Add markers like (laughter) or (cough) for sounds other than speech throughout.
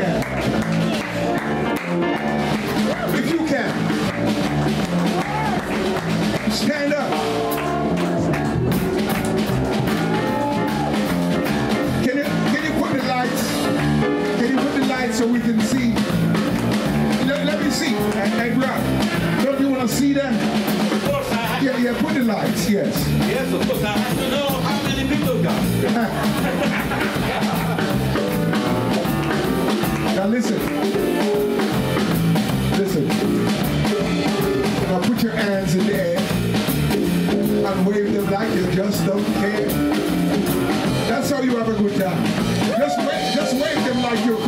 If you can. If you can. Stand up. Can you, can you put the lights? Can you put the lights so we can see? Let, let me see. Hey, hey, bro. Don't you want to see that? Of course, I have, Yeah, yeah, put the lights, yes. yes, of course, I have to know how many people come. (laughs) listen. Listen. Now put your hands in the air and wave them like you just don't care. That's how you have a good time. Just wave, just wave them like you're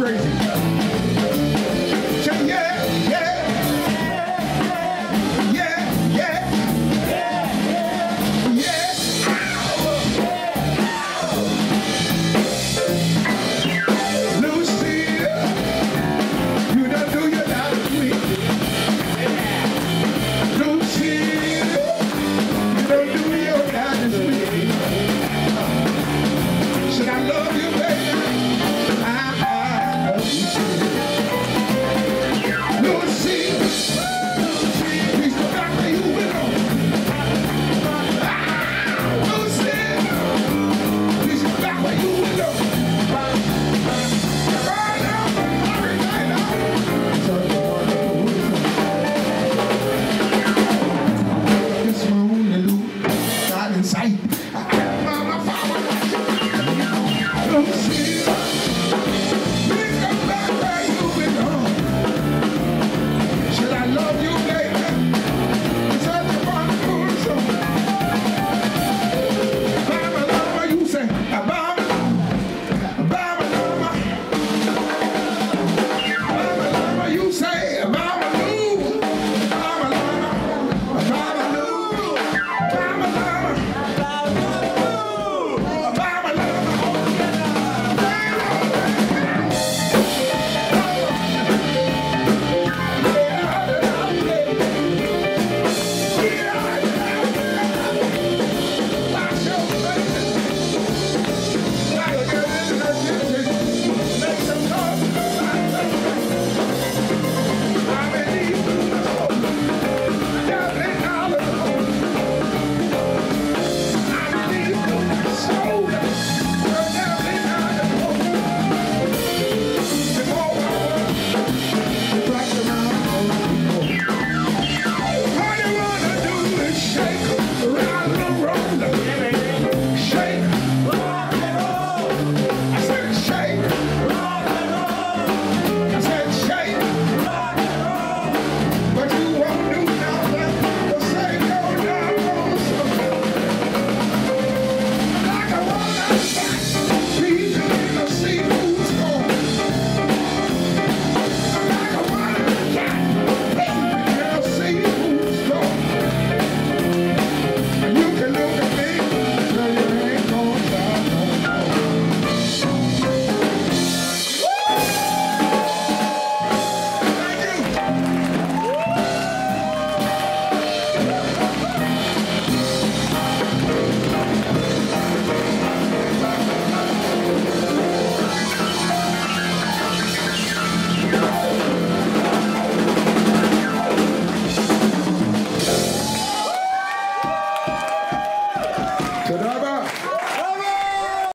me.